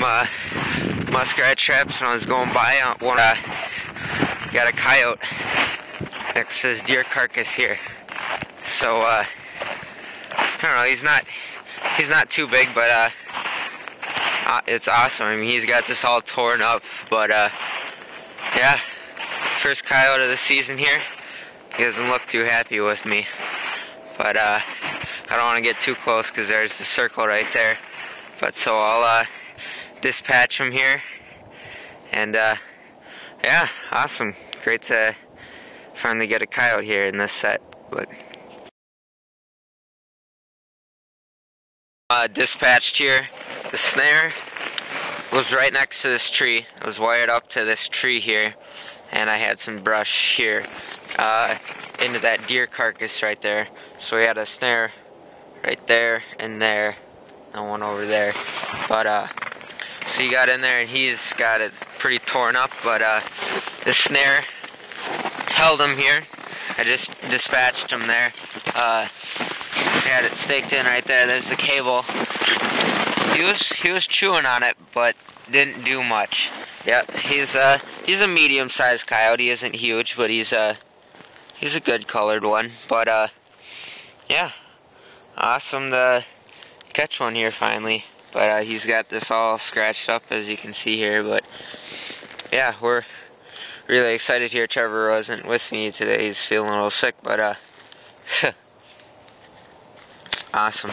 some uh, muskrat traps when I was going by. Uh, one, uh, got a coyote next to this deer carcass here. So uh, I don't know. He's not he's not too big, but uh, uh, it's awesome. I mean, he's got this all torn up, but uh, yeah, first coyote of the season here. He doesn't look too happy with me, but uh, I don't want to get too close because there's the circle right there. But so I'll uh, dispatch him here, and uh, yeah, awesome. Great to finally get a coyote here in this set, but. Uh, dispatched here. The snare was right next to this tree. It was wired up to this tree here, and I had some brush here uh, into that deer carcass right there. So we had a snare right there and there, and one over there. But uh, he got in there, and he's got it pretty torn up. But uh, the snare held him here. I just dispatched him there. Uh, had it staked in right there. There's the cable. He was he was chewing on it, but didn't do much. Yep, he's uh, he's a medium-sized coyote. He isn't huge, but he's a he's a good colored one. But uh, yeah, awesome to catch one here finally. But uh, he's got this all scratched up as you can see here. But yeah, we're really excited here. Trevor wasn't with me today. He's feeling a little sick, but uh. Awesome.